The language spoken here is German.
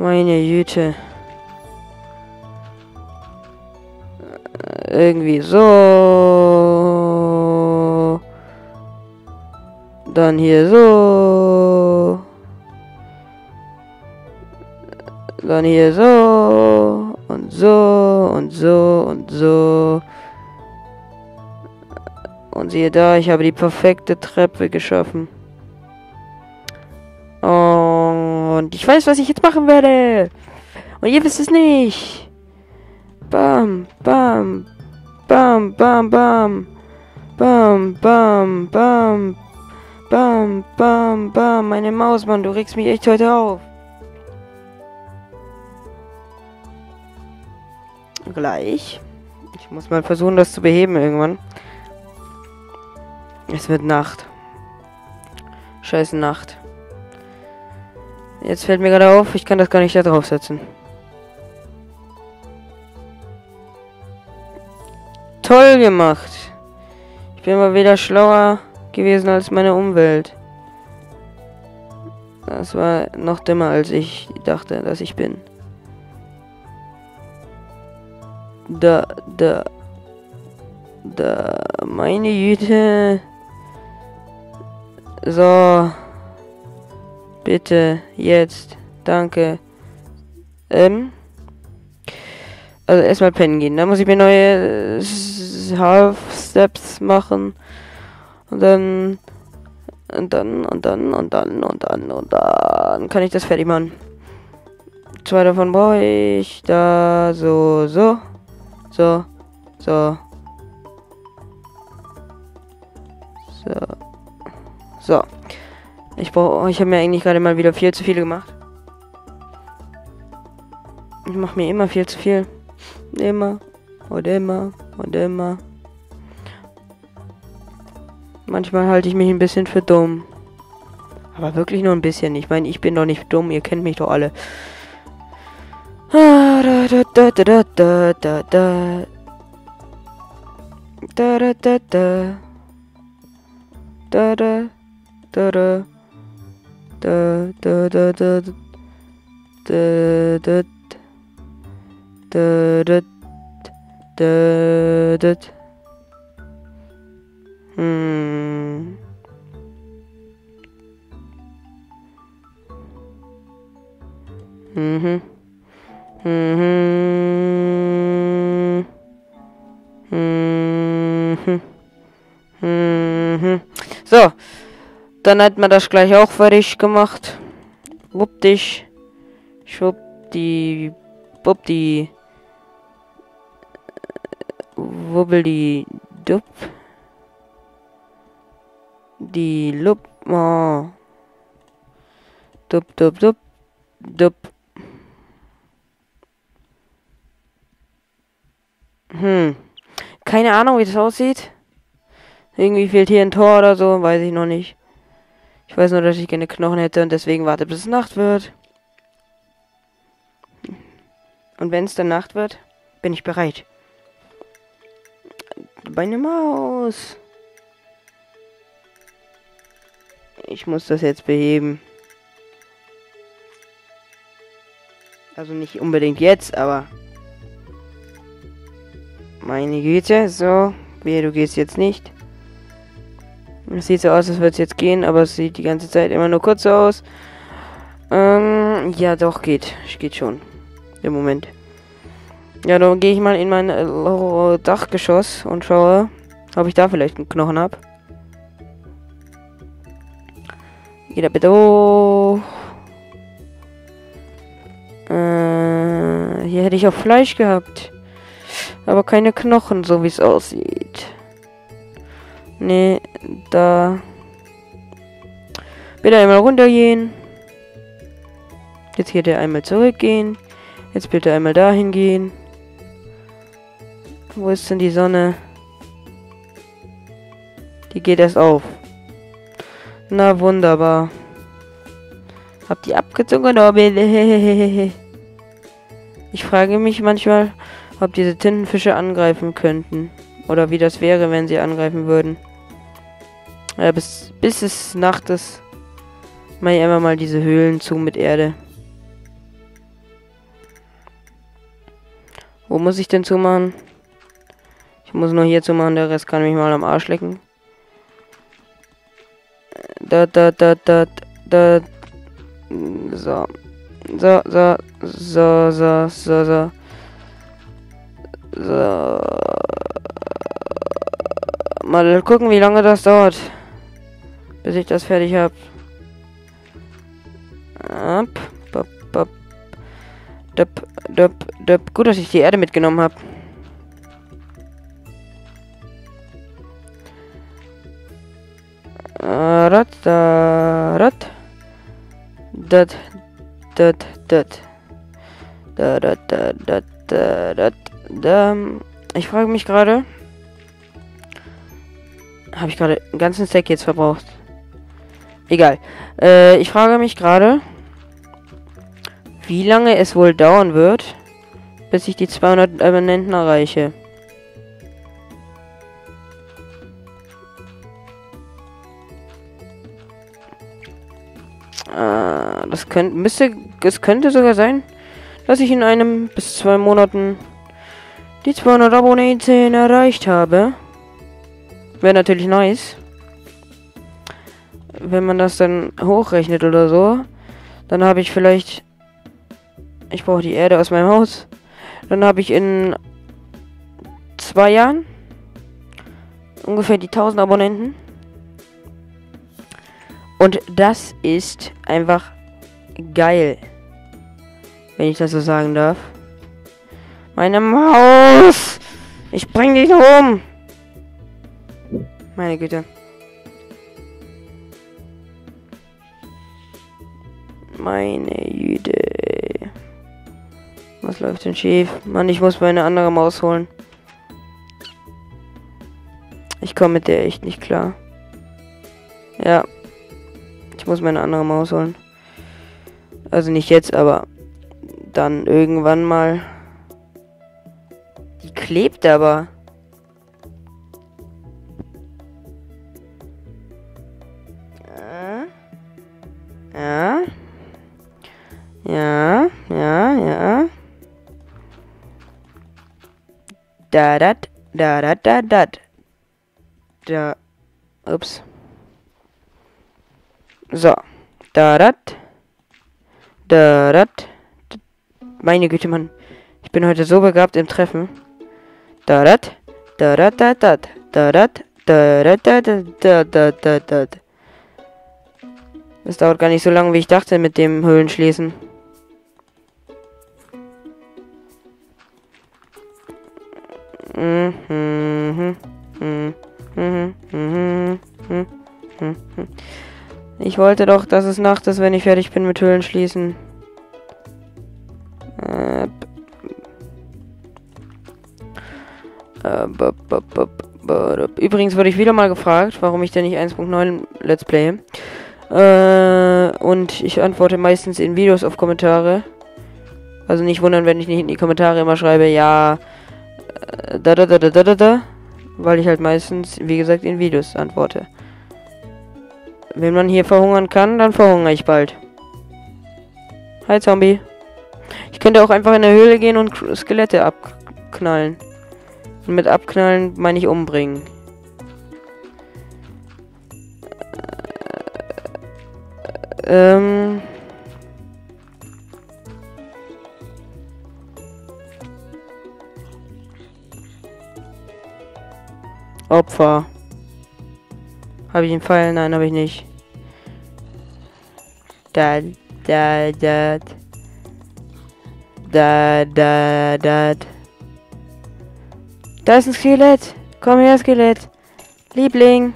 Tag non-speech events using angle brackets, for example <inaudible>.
Meine Güte. Äh, Irgendwie so. Dann hier so. Dann hier so. Und so. Und so. Und so. Und siehe da, ich habe die perfekte Treppe geschaffen. Ich weiß, was ich jetzt machen werde. Und ihr wisst es nicht. Bam, bam, bam, bam, bam. Bam, bam, bam. Bam, bam, bam. Meine Maus, Mann, du regst mich echt heute auf. Gleich. Ich muss mal versuchen, das zu beheben irgendwann. Es wird Nacht. Scheiße Nacht. Jetzt fällt mir gerade auf, ich kann das gar nicht da draufsetzen. Toll gemacht. Ich bin mal wieder schlauer gewesen als meine Umwelt. Das war noch dümmer, als ich dachte, dass ich bin. Da, da, da, meine Güte. So. Bitte, jetzt. Danke. Ähm. Also erstmal pennen gehen. Dann muss ich mir neue Half-Steps machen. Und dann. Und dann, und dann, und dann, und dann, und dann kann ich das fertig machen. Zwei davon brauche ich. Da, so, so. So. So. So. So. Ich brauche, ich habe mir eigentlich gerade mal wieder viel zu viele gemacht. Ich mache mir immer viel zu viel. Immer und immer und immer. Manchmal halte ich mich ein bisschen für dumm. Aber wirklich nur ein bisschen. Ich meine, ich bin doch nicht dumm. Ihr kennt mich doch alle. Ah, da, da, da, da, da, da, da. Da, da, da, da. Da, da, da, da. Da, da, da, da, Dann hat man das gleich auch fertig gemacht. Wupp dich. Schwupp die. Wupp die. Wubbel die. Dupp. Die Lup. Oh. Dupp, dupp, dupp. Dupp. Hm. Keine Ahnung, wie das aussieht. Irgendwie fehlt hier ein Tor oder so, weiß ich noch nicht. Ich weiß nur, dass ich gerne Knochen hätte und deswegen warte, bis es Nacht wird. Und wenn es dann Nacht wird, bin ich bereit. Meine Maus. Ich muss das jetzt beheben. Also nicht unbedingt jetzt, aber... Meine Güte, so. Wehe, du gehst jetzt nicht. Es sieht so aus, als würde es jetzt gehen, aber es sieht die ganze Zeit immer nur kurz aus. Ähm, ja, doch, geht. Geht schon. Im Moment. Ja, dann gehe ich mal in mein äh, Dachgeschoss und schaue, ob ich da vielleicht einen Knochen habe. Geht da bitte hoch. Äh, hier hätte ich auch Fleisch gehabt. Aber keine Knochen, so wie es aussieht. Nee, da. Bitte einmal runtergehen. Jetzt hier der einmal zurückgehen. Jetzt bitte einmal dahin gehen. Wo ist denn die Sonne? Die geht erst auf. Na wunderbar. Habt ihr abgezogen oder <laughs> Ich frage mich manchmal, ob diese Tintenfische angreifen könnten. Oder wie das wäre, wenn sie angreifen würden. Ja, bis, bis es Nacht ist, mache ich einfach mal diese Höhlen zu mit Erde. Wo muss ich denn zumachen? Ich muss nur hier zumachen, der Rest kann mich mal am Arsch lecken. Da, da, da, da, da. So. So, so, so, so, so, so. So. Mal gucken, wie lange das dauert. Bis ich das fertig habe. Ab, bop, bop. Döp, döp, döp. Gut, dass ich die Erde mitgenommen habe. Rat, da, rat. Dat, dat, dat. Da, da, da, da, da, da, da. Ich frage mich gerade. Habe ich gerade einen ganzen Stack jetzt verbraucht? Egal. Äh, ich frage mich gerade, wie lange es wohl dauern wird, bis ich die 200 Abonnenten erreiche. Äh, das könnte, müsste, es könnte sogar sein, dass ich in einem bis zwei Monaten die 200 Abonnenten erreicht habe. Wäre natürlich nice. Wenn man das dann hochrechnet oder so, dann habe ich vielleicht. Ich brauche die Erde aus meinem Haus. Dann habe ich in zwei Jahren ungefähr die 1000 Abonnenten. Und das ist einfach geil. Wenn ich das so sagen darf. Meine Maus! Ich bring dich um! Meine Güte. Meine Güte. Was läuft denn schief? Mann, ich muss meine andere Maus holen. Ich komme mit der echt nicht klar. Ja. Ich muss meine andere Maus holen. Also nicht jetzt, aber dann irgendwann mal. Die klebt aber. Da, da, da, da, da, da. Da. Ups. So. Da, da. Da, da. Meine Güte, Mann. Ich bin heute so begabt im Treffen. Da, da. Da, da, da, da. Da, da. Da, da, da, da, da, da, da. Es dauert gar nicht so lange, wie ich dachte mit dem Höhlenschließen. Ich wollte doch, dass es Nacht ist, wenn ich fertig bin mit Höhlenschließen. Äh, Übrigens wurde ich wieder mal gefragt, warum ich denn nicht 1.9 Let's Play. Äh, und ich antworte meistens in Videos auf Kommentare. Also nicht wundern, wenn ich nicht in die Kommentare immer schreibe, ja, äh, da da da da da da da, weil ich halt meistens, wie gesagt, in Videos antworte. Wenn man hier verhungern kann, dann verhungere ich bald. Hi Zombie. Ich könnte auch einfach in der Höhle gehen und Skelette abknallen. Und mit abknallen meine ich umbringen. Ähm. Opfer. Habe ich einen Pfeil? Nein, habe ich nicht. Da, da, da. Da, da, da. Da ist ein Skelett. Komm her, Skelett. Liebling.